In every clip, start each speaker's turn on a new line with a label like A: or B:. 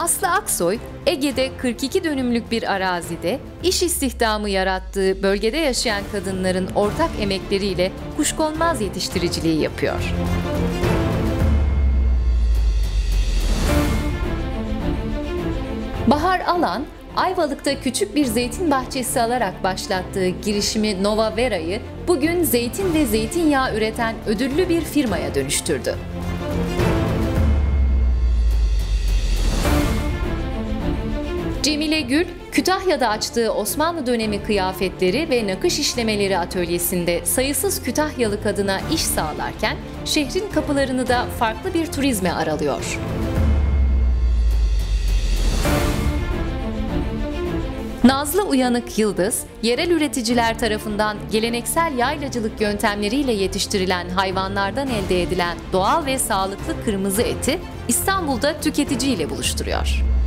A: Aksoy, Ege'de 42 dönümlük bir arazide iş istihdamı yarattığı bölgede yaşayan kadınların ortak emekleriyle kuşkonmaz yetiştiriciliği yapıyor. Bahar Alan, Ayvalık'ta küçük bir zeytin bahçesi alarak başlattığı girişimi Nova Vera'yı bugün zeytin ve zeytinyağı üreten ödüllü bir firmaya dönüştürdü. Cemile Gül, Kütahya'da açtığı Osmanlı dönemi kıyafetleri ve nakış işlemeleri atölyesinde sayısız Kütahyalı kadına iş sağlarken şehrin kapılarını da farklı bir turizme aralıyor. Nazlı Uyanık Yıldız, yerel üreticiler tarafından geleneksel yaylacılık yöntemleriyle yetiştirilen hayvanlardan elde edilen doğal ve sağlıklı kırmızı eti İstanbul'da tüketiciyle buluşturuyor.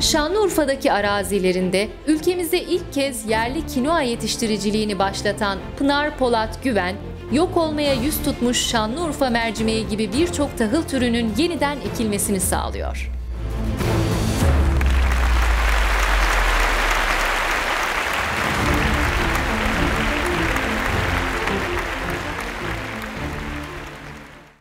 A: Şanlıurfa'daki arazilerinde ülkemizde ilk kez yerli kinoa yetiştiriciliğini başlatan Pınar Polat Güven, yok olmaya yüz tutmuş Şanlıurfa mercimeği gibi birçok tahıl türünün yeniden ekilmesini sağlıyor.